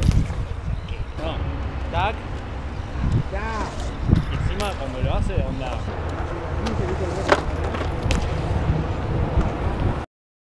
tío. No, tac. Ya. Encima cuando lo hace, onda.